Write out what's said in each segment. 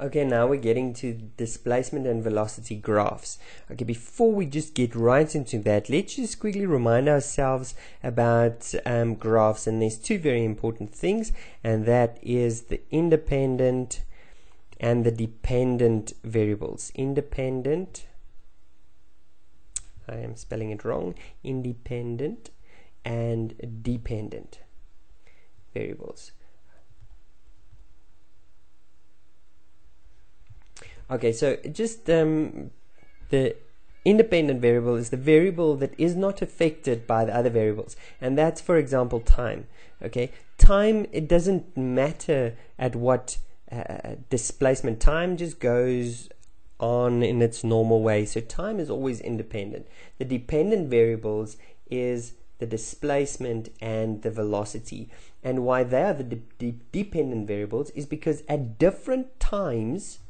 Okay, now we're getting to displacement and velocity graphs. Okay, before we just get right into that, let's just quickly remind ourselves about um, graphs. And there's two very important things, and that is the independent and the dependent variables. Independent, I am spelling it wrong, independent and dependent variables. Okay, so just um, the independent variable is the variable that is not affected by the other variables, and that's, for example, time. Okay, time it doesn't matter at what uh, displacement. Time just goes on in its normal way, so time is always independent. The dependent variables is the displacement and the velocity. And why they are the de de dependent variables is because at different times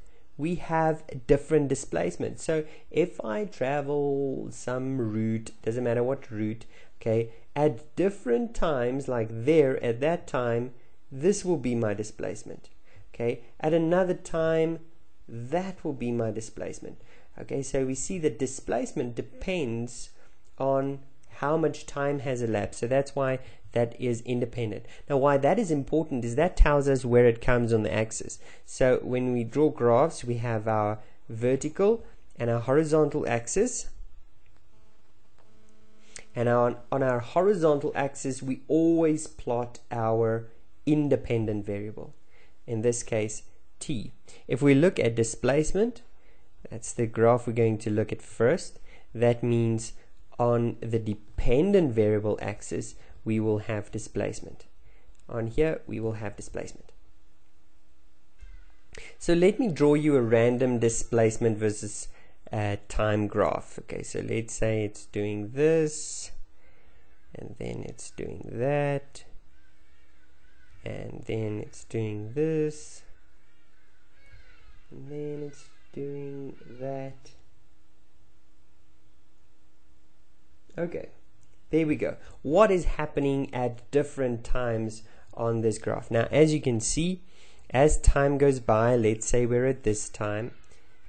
we have different displacement. So if I travel some route, doesn't matter what route, okay, at different times, like there at that time, this will be my displacement. Okay, at another time, that will be my displacement. Okay, so we see that displacement depends on how much time has elapsed. So that's why that is independent. Now, why that is important is that tells us where it comes on the axis. So when we draw graphs, we have our vertical and our horizontal axis. And on, on our horizontal axis, we always plot our independent variable. In this case, t. If we look at displacement, that's the graph we're going to look at first. That means on the dependent variable axis, we will have displacement. On here, we will have displacement. So let me draw you a random displacement versus uh, time graph. Okay, so let's say it's doing this, and then it's doing that, and then it's doing this, and then it's doing that. Okay. There we go. What is happening at different times on this graph? Now, as you can see, as time goes by, let's say we're at this time,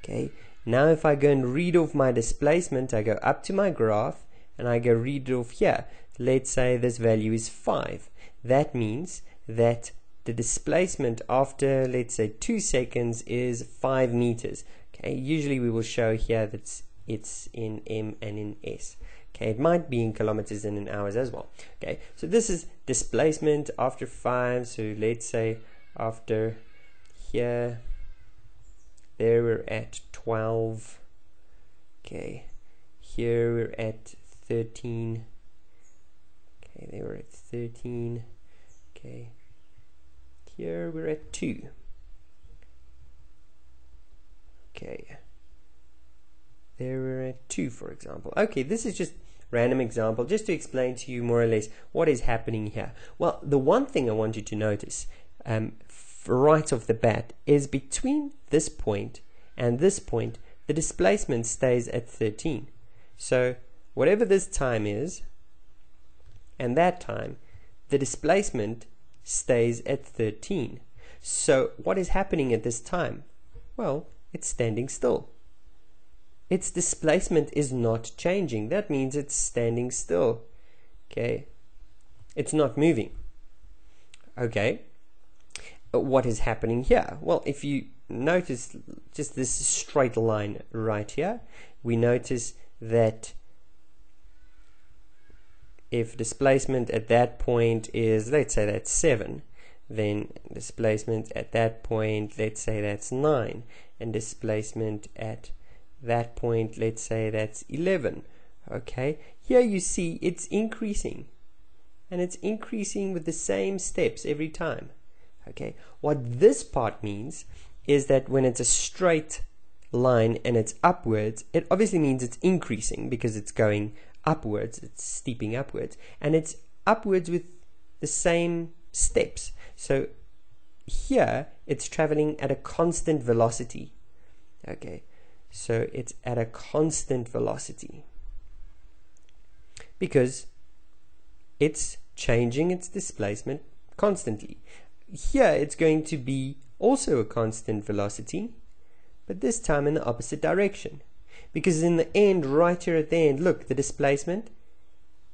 okay, now if I go and read off my displacement, I go up to my graph and I go read off here. Let's say this value is 5. That means that the displacement after, let's say, 2 seconds is 5 meters. Okay, usually we will show here that it's in M and in S. Okay, it might be in kilometers and in hours as well. Okay, so this is displacement after 5. So let's say after here, there we're at 12. Okay, here we're at 13. Okay, they were at 13. Okay, here we're at 2. Okay, there we're at 2 for example. Okay, this is just random example just to explain to you more or less what is happening here. Well, the one thing I want you to notice um, right off the bat is between this point and this point, the displacement stays at 13. So whatever this time is, and that time, the displacement stays at 13. So what is happening at this time? Well, it's standing still its displacement is not changing. That means it's standing still. Okay. It's not moving. Okay. But what is happening here? Well, if you notice just this straight line right here, we notice that if displacement at that point is, let's say that's 7, then displacement at that point, let's say that's 9, and displacement at that point, let's say that's 11. Okay, here you see it's increasing and it's increasing with the same steps every time. Okay, what this part means is that when it's a straight line and it's upwards, it obviously means it's increasing because it's going upwards, it's steeping upwards, and it's upwards with the same steps. So here it's traveling at a constant velocity. Okay, so it's at a constant velocity because it's changing its displacement constantly. Here it's going to be also a constant velocity, but this time in the opposite direction. Because in the end, right here at the end, look, the displacement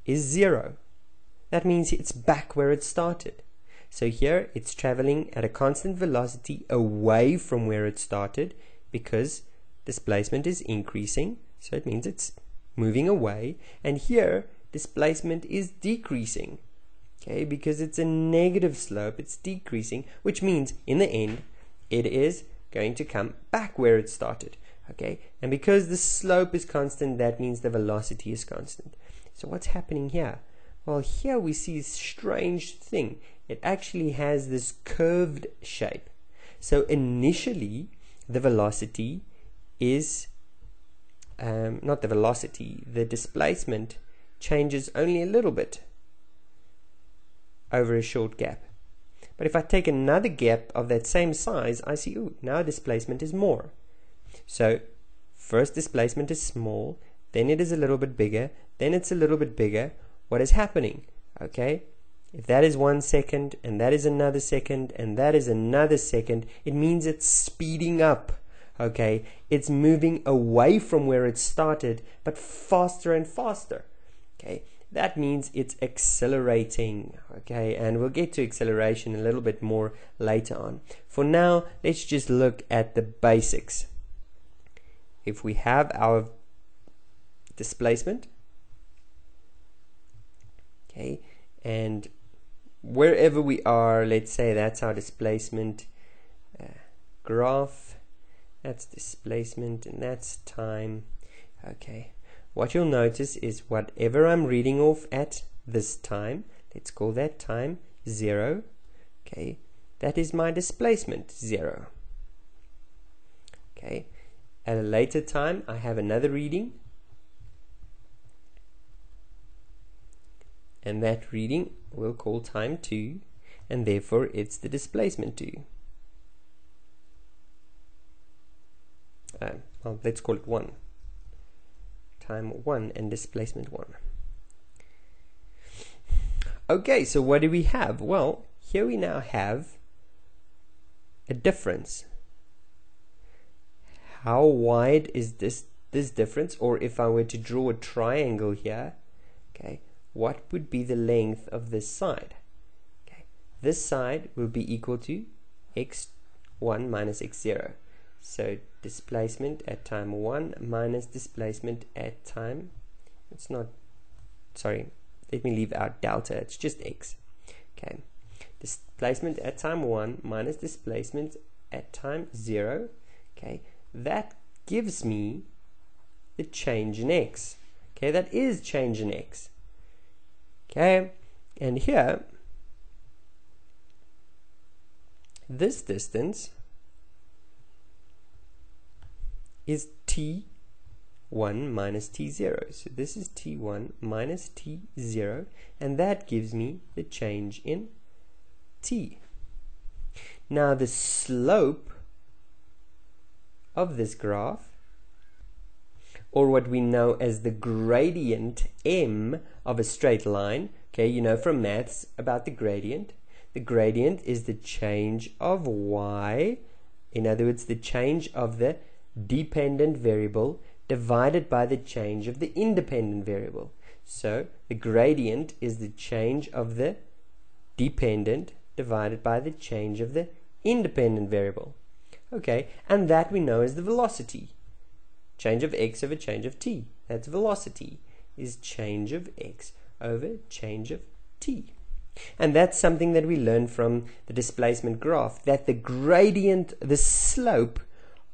is zero. That means it's back where it started. So here it's traveling at a constant velocity away from where it started because displacement is increasing. So it means it's moving away. And here displacement is decreasing. Okay, because it's a negative slope, it's decreasing, which means in the end it is going to come back where it started. Okay, and because the slope is constant, that means the velocity is constant. So what's happening here? Well, here we see a strange thing. It actually has this curved shape. So initially, the velocity is um, not the velocity, the displacement changes only a little bit over a short gap. But if I take another gap of that same size, I see, ooh, now displacement is more. So first displacement is small, then it is a little bit bigger, then it's a little bit bigger. What is happening? Okay, if that is one second, and that is another second, and that is another second, it means it's speeding up. Okay, it's moving away from where it started, but faster and faster. Okay, that means it's accelerating okay? And we'll get to acceleration a little bit more later on. For now let's just look at the basics. If we have our displacement okay? And wherever we are let's say that's our displacement uh, graph that's displacement and that's time. Okay. What you'll notice is whatever I'm reading off at this time, let's call that time 0, okay, that is my displacement 0. Okay, at a later time I have another reading. And that reading we'll call time 2 and therefore it's the displacement 2. Uh, let's call it 1 time 1 and displacement 1. Okay, so what do we have? Well, here we now have a difference. How wide is this this difference? Or if I were to draw a triangle here, okay, what would be the length of this side? Okay, this side will be equal to x1 minus x0. So displacement at time 1 minus displacement at time, it's not, sorry, let me leave out delta, it's just x. Okay, displacement at time 1 minus displacement at time 0, okay, that gives me the change in x. Okay, that is change in x. Okay, and here, this distance is t1 minus t0. So this is t1 minus t0 and that gives me the change in t. Now the slope of this graph or what we know as the gradient m of a straight line okay you know from maths about the gradient the gradient is the change of y in other words the change of the dependent variable divided by the change of the independent variable. So the gradient is the change of the dependent divided by the change of the independent variable. Okay, and that we know is the velocity. Change of x over change of t. That's velocity, is change of x over change of t. And that's something that we learn from the displacement graph, that the gradient, the slope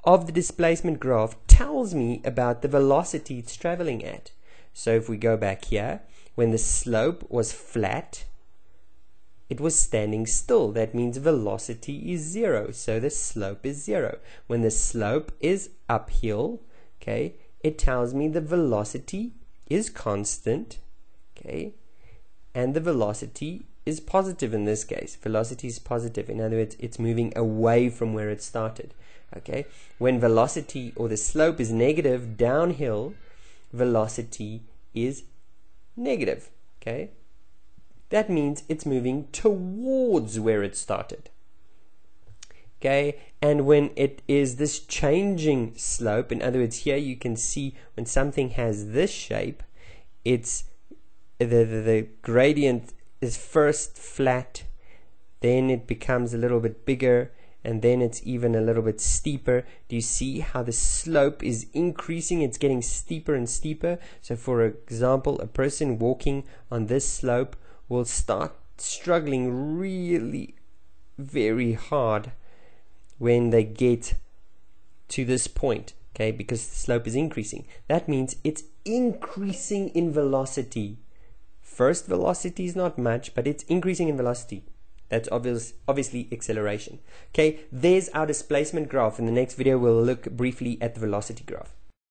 of the displacement graph tells me about the velocity it's traveling at. So if we go back here, when the slope was flat, it was standing still. That means velocity is zero, so the slope is zero. When the slope is uphill, okay, it tells me the velocity is constant, okay, and the velocity is positive in this case. Velocity is positive. In other words, it's moving away from where it started okay? When velocity or the slope is negative downhill velocity is negative. Okay? That means it's moving towards where it started. Okay? And when it is this changing slope in other words here you can see when something has this shape it's the, the, the gradient is first flat then it becomes a little bit bigger and then it's even a little bit steeper. Do you see how the slope is increasing? It's getting steeper and steeper. So, for example, a person walking on this slope will start struggling really very hard when they get to this point, okay, because the slope is increasing. That means it's increasing in velocity. First velocity is not much, but it's increasing in velocity. That's obvious, obviously acceleration. Okay, there's our displacement graph. In the next video, we'll look briefly at the velocity graph.